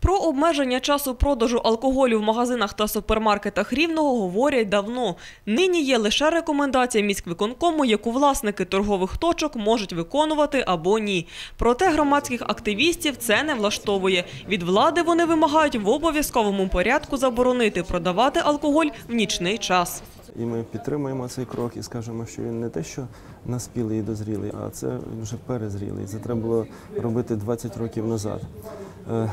Про обмеження часу продажу алкоголю в магазинах та супермаркетах Рівного говорять давно. Нині є лише рекомендація міськвиконкому, яку власники торгових точок можуть виконувати або ні. Проте громадських активістів це не влаштовує. Від влади вони вимагають в обов'язковому порядку заборонити продавати алкоголь в нічний час. І ми підтримуємо цей крок і скажемо, що він не те, що наспілий і дозрілий, а це вже перезрілий. Це треба було робити 20 років назад. Е,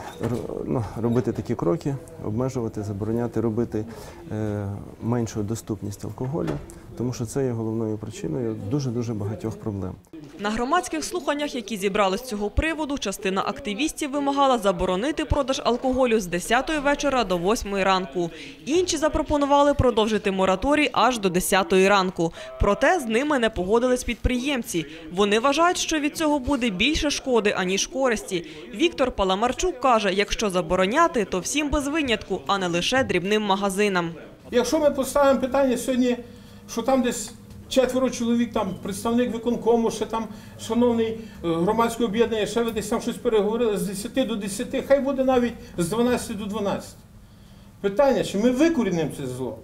ну, робити такі кроки, обмежувати, забороняти, робити е, меншу доступність алкоголю, тому що це є головною причиною дуже-дуже багатьох проблем. На громадських слуханнях, які зібрали з цього приводу, частина активістів вимагала заборонити продаж алкоголю з 10 вечора до 8 ранку. Інші запропонували продовжити мораторій аж до 10 ранку. Проте з ними не погодились підприємці. Вони вважають, що від цього буде більше шкоди, аніж користі. Віктор Паламарчук каже, якщо забороняти, то всім без винятку, а не лише дрібним магазинам. Якщо ми поставимо питання сьогодні, що там десь четверо чоловік, там представник виконкому, ще там шановний е, громадське об'єднання, ще ви десь там щось переговорили з 10 до 10, хай буде навіть з 12 до 12. Питання, чи ми викорінимо це зло?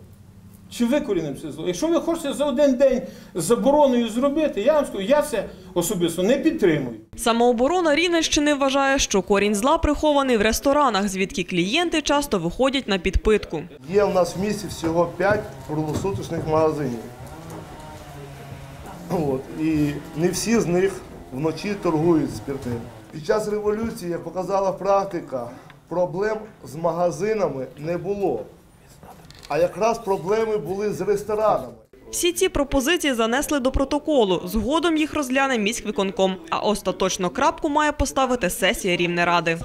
Чи викорінимо це зло? Якщо ви хочете за один день забороною зробити, я вам скажу, я це особисто не підтримую. Самооборона Рівненщини вважає, що корінь зла прихований в ресторанах, звідки клієнти часто виходять на підпитку. Є в нас в місті всього 5 круглосуточних магазинів. От. І не всі з них вночі торгують спиртним. Під час революції, як показала практика, проблем з магазинами не було. А якраз проблеми були з ресторанами. Всі ці пропозиції занесли до протоколу. Згодом їх розгляне міськвиконком, а остаточно крапку має поставити сесія Рівнеради.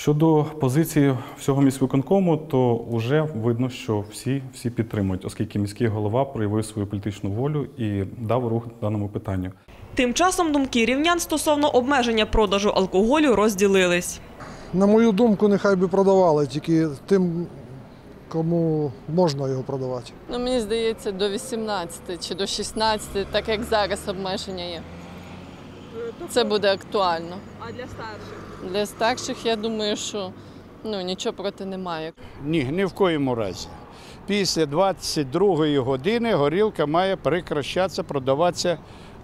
Щодо позиції всього міськвиконкому, то вже видно, що всі, всі підтримують, оскільки міський голова проявив свою політичну волю і дав рух даному питанню. Тим часом думки рівнян стосовно обмеження продажу алкоголю розділились. На мою думку, нехай би продавали, тільки тим, кому можна його продавати. Ну, мені здається, до 18 чи до 16, так як зараз обмеження є. Це буде актуально. А для старших? Для старших, я думаю, що ну, нічого проти немає. Ні, ні в коєму разі. Після 22-ї години горілка має прекращатися, продаватися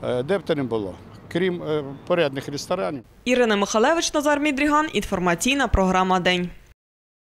е, де б то не було, крім е, порядних ресторанів. Ірина Михалевич, Назар Мідріган. Інформаційна програма День.